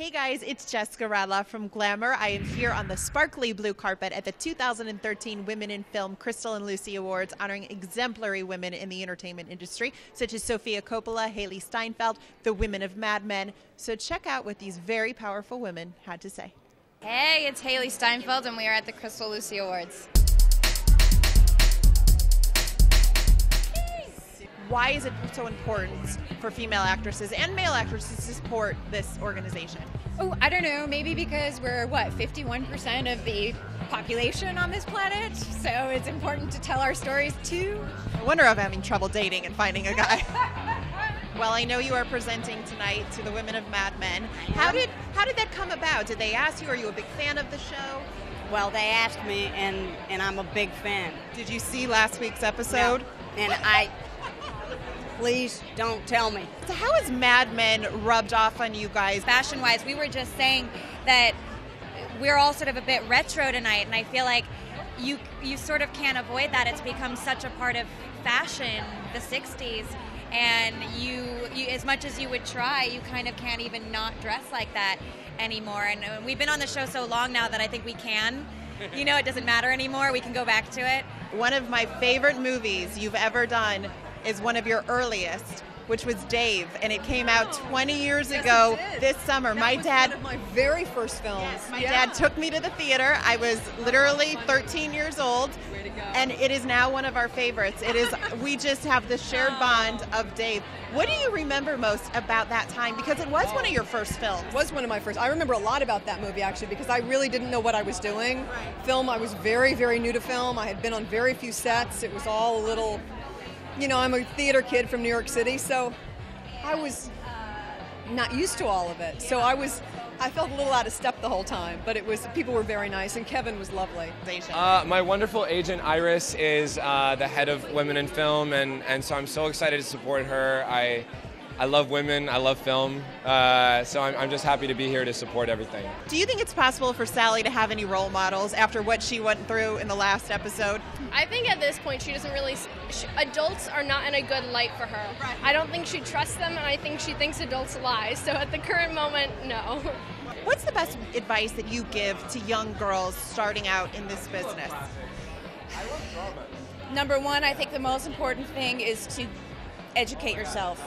Hey guys, it's Jessica Radloff from Glamour. I am here on the sparkly blue carpet at the 2013 Women in Film Crystal and Lucy Awards, honoring exemplary women in the entertainment industry, such as Sofia Coppola, Hailee Steinfeld, the women of Mad Men. So check out what these very powerful women had to say. Hey, it's Hailee Steinfeld, and we are at the Crystal Lucy Awards. Why is it so important for female actresses and male actresses to support this organization? Oh, I don't know. Maybe because we're, what, 51% of the population on this planet? So it's important to tell our stories too. I wonder if I'm having trouble dating and finding a guy. well, I know you are presenting tonight to the women of Mad Men. How did how did that come about? Did they ask you? Are you a big fan of the show? Well, they asked me, and and I'm a big fan. Did you see last week's episode? No. And I please don't tell me. So, how has Mad Men rubbed off on you guys? Fashion wise, we were just saying that we're all sort of a bit retro tonight, and I feel like you you sort of can't avoid that. It's become such a part of fashion, the '60s, and you, you as much as you would try, you kind of can't even not dress like that anymore. And uh, we've been on the show so long now that I think we can. You know, it doesn't matter anymore. We can go back to it. One of my favorite movies you've ever done is one of your earliest, which was Dave, and it came out 20 years yes, ago this summer. That my dad, one of my very first films. Yes, my yeah. dad took me to the theater. I was literally 13 years old, and it is now one of our favorites. It is. we just have the shared oh. bond of Dave. What do you remember most about that time? Because it was one of your first films. It was one of my first. I remember a lot about that movie actually because I really didn't know what I was doing. Film, I was very, very new to film. I had been on very few sets. It was all a little you know, I'm a theater kid from New York City, so I was not used to all of it. So I was, I felt a little out of step the whole time, but it was, people were very nice, and Kevin was lovely. Uh, my wonderful agent Iris is uh, the head of Women in Film, and, and so I'm so excited to support her. I I love women, I love film, uh, so I'm, I'm, just happy to be here to support everything. Do you think it's possible for Sally to have any role models after what she went through in the last episode? I think at this point she doesn't really. She, adults are not in a good light for her. Right. I don't think she trusts them, and I think she thinks adults lie. So at the current moment, no. What's the best advice that you give to young girls starting out in this business? Number one, I think the most important thing is to educate yourself,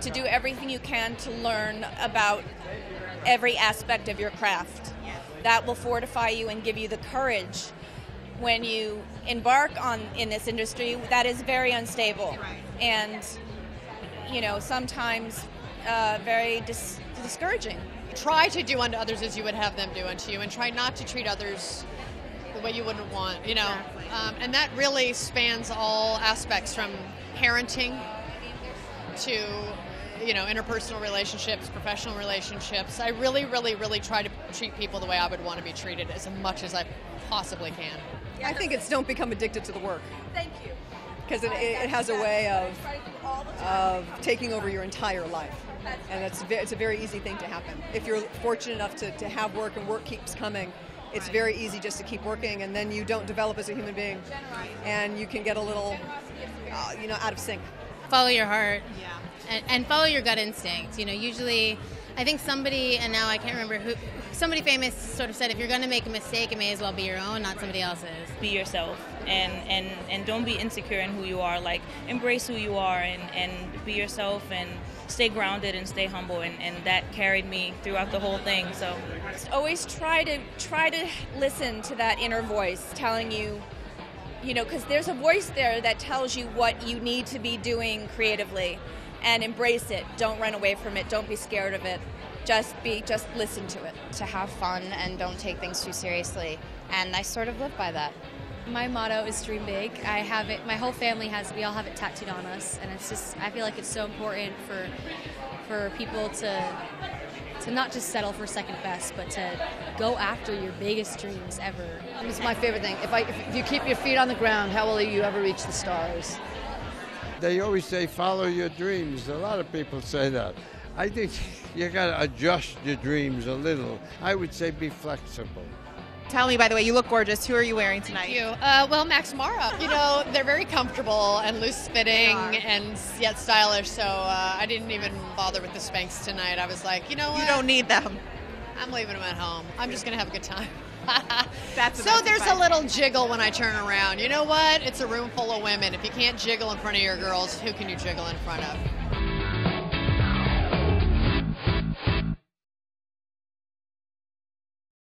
to do everything you can to learn about every aspect of your craft. That will fortify you and give you the courage when you embark on in this industry that is very unstable and you know sometimes uh, very dis- discouraging. Try to do unto others as you would have them do unto you, and try not to treat others the way you wouldn't want. You know, um, and that really spans all aspects from parenting to you know interpersonal relationships professional relationships i really really really try to treat people the way i would want to be treated as much as i possibly can I think it's don't become addicted to the work. Thank you. Because it, it, has a way of, of taking over your entire life. And it's, it's a very easy thing to happen. If you're fortunate enough to, to have work and work keeps coming, it's very easy just to keep working and then you don't develop as a human being. And you can get a little, uh, you know, out of sync. Follow your heart. Yeah. And, and follow your gut instinct. You know, usually I think somebody, and now I can't remember who, somebody famous sort of said, if you're going to make a mistake, it may as well be your own, not somebody else's. Be yourself, and and and don't be insecure in who you are. Like embrace who you are, and and be yourself, and stay grounded and stay humble, and and that carried me throughout the whole thing. So always try to try to listen to that inner voice telling you you know, because there's a voice there that tells you what you need to be doing creatively and embrace it. Don't run away from it. Don't be scared of it. Just be, just listen to it. To have fun and don't take things too seriously. And I sort of live by that. My motto is dream big. I have it. My whole family has. We all have it tattooed on us, and it's just. I feel like it's so important for for people to to not just settle for second best, but to go after your biggest dreams ever. It's my favorite thing. If I if you keep your feet on the ground, how will you ever reach the stars? They always say follow your dreams. A lot of people say that. I think you got to adjust your dreams a little. I would say be flexible. Tell me, by the way, you look gorgeous. Who are you wearing tonight? Thank you. Uh, well, Max Mara. You know, they're very comfortable and loose fitting and yet stylish. So uh, I didn't even bother with the Spanx tonight. I was like, you know what? You don't need them. I'm leaving them at home. I'm just going to have a good time. That's so there's a little jiggle when I turn around. You know what? It's a room full of women. If you can't jiggle in front of your girls, who can you jiggle in front of?